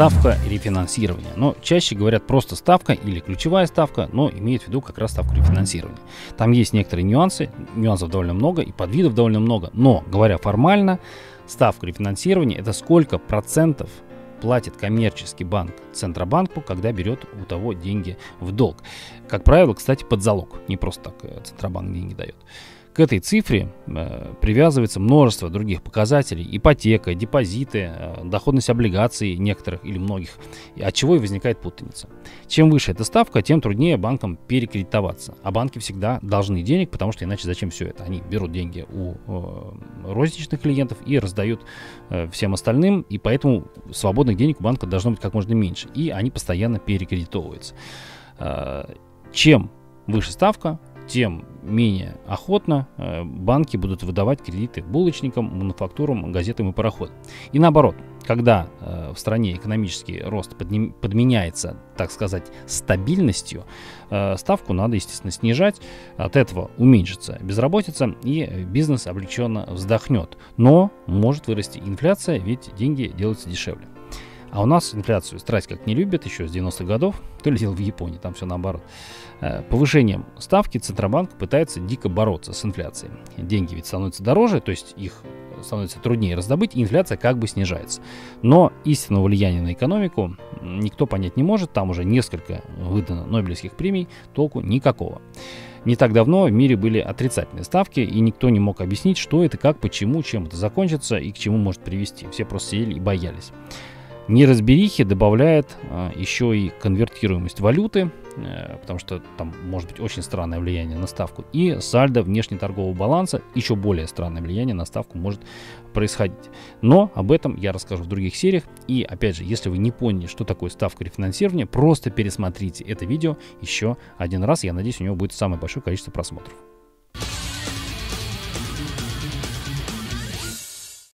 ставка рефинансирования. Но чаще говорят просто ставка или ключевая ставка, но имеют в виду как раз ставку рефинансирования. Там есть некоторые нюансы, нюансов довольно много и подвидов довольно много. Но, говоря формально, ставка рефинансирования это сколько процентов платит коммерческий банк Центробанку, когда берет у того деньги в долг. Как правило, кстати, под залог. Не просто так э, Центробанк деньги дает. К этой цифре э, привязывается множество других показателей. Ипотека, депозиты, э, доходность облигаций некоторых или многих, от чего и возникает путаница. Чем выше эта ставка, тем труднее банкам перекредитоваться. А банки всегда должны денег, потому что иначе зачем все это? Они берут деньги у э, розничных клиентов и раздают э, всем остальным, и поэтому свободных денег у банка должно быть как можно меньше. И они постоянно перекредитовываются. Э, чем выше ставка, тем менее охотно э, банки будут выдавать кредиты булочникам, мануфактурам, газетам и пароходам. И наоборот, когда э, в стране экономический рост подменяется, так сказать, стабильностью, э, ставку надо, естественно, снижать. От этого уменьшится безработица, и бизнес облегченно вздохнет. Но может вырасти инфляция, ведь деньги делаются дешевле. А у нас инфляцию страсть как не любят еще с 90-х годов, то ли дело в Японии, там все наоборот. Э, повышением ставки Центробанк пытается дико бороться с инфляцией. Деньги ведь становятся дороже, то есть их становится труднее раздобыть, и инфляция как бы снижается. Но истинного влияния на экономику никто понять не может, там уже несколько выдано Нобелевских премий, толку никакого. Не так давно в мире были отрицательные ставки, и никто не мог объяснить, что это, как, почему, чем это закончится и к чему может привести. Все просто сидели и боялись. Неразберихи добавляет а, еще и конвертируемость валюты, э, потому что там может быть очень странное влияние на ставку, и сальдо внешнеторгового баланса, еще более странное влияние на ставку может происходить. Но об этом я расскажу в других сериях. И опять же, если вы не поняли, что такое ставка рефинансирования, просто пересмотрите это видео еще один раз. Я надеюсь, у него будет самое большое количество просмотров.